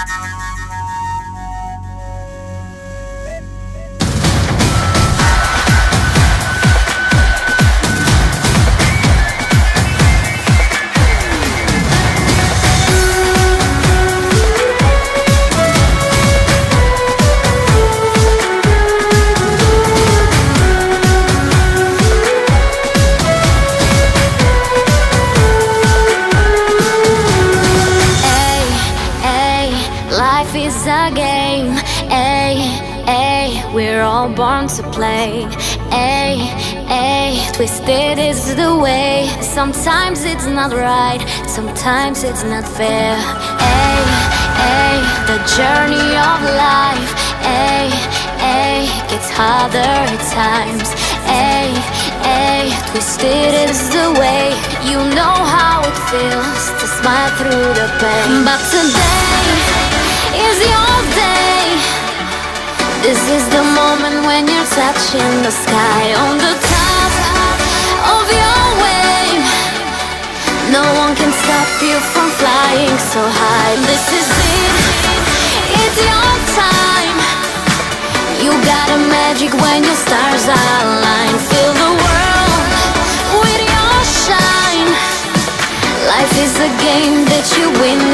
Ay, we're all born to play. Ay, ay, twisted is the way. Sometimes it's not right, sometimes it's not fair. Ay, ay, the journey of life. Ay, ay, gets harder at times. Ay, ay, twisted is the way. You know how it feels to smile through the pain. But today This is the moment when you're touching the sky on the top of your wave. No one can stop you from flying so high. This is it, it's your time. You got a magic when your stars align. Fill the world with your shine. Life is a game that you win.